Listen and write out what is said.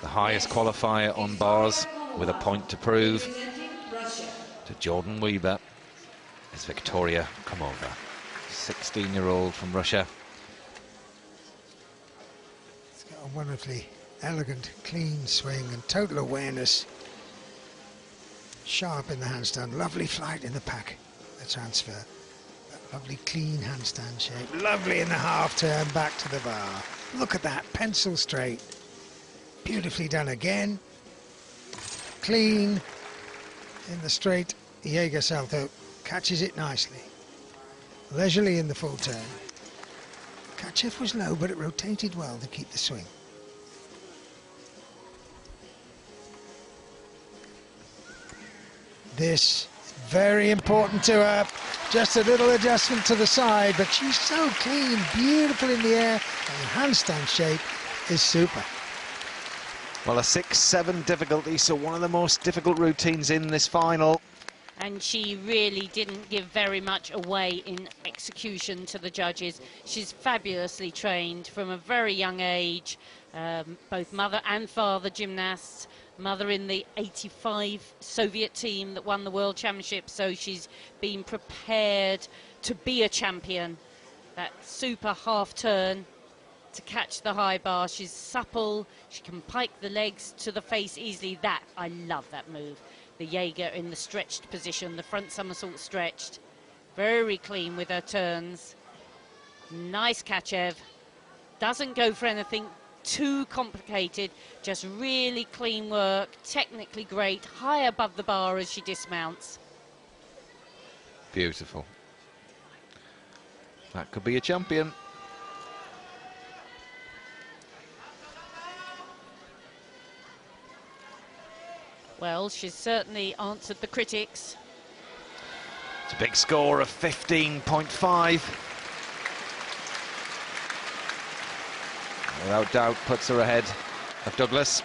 the highest qualifier on bars with a point to prove to Jordan Wieber is Viktoria Komova, 16-year-old from Russia. It's got a wonderfully elegant, clean swing and total awareness. Sharp in the handstand, lovely flight in the pack, the transfer. That lovely clean handstand shape, lovely in the half turn back to the bar. Look at that, pencil straight. Beautifully done again. Clean in the straight. Jaeger Salto catches it nicely. Leisurely in the full turn. Tkachev was low, but it rotated well to keep the swing. This very important to her. Just a little adjustment to the side, but she's so clean, beautiful in the air, and the handstand shape is super. Well, a 6-7 difficulty, so one of the most difficult routines in this final. And she really didn't give very much away in execution to the judges. She's fabulously trained from a very young age, um, both mother and father gymnasts mother in the 85 Soviet team that won the World Championship, so she's been prepared to be a champion. That super half turn to catch the high bar. She's supple, she can pike the legs to the face easily. That, I love that move. The Jaeger in the stretched position, the front somersault stretched. Very clean with her turns. Nice catch, Ev. Doesn't go for anything too complicated, just really clean work, technically great, high above the bar as she dismounts. Beautiful. That could be a champion. Well, she's certainly answered the critics. It's a big score of 15.5. without doubt puts her ahead of Douglas.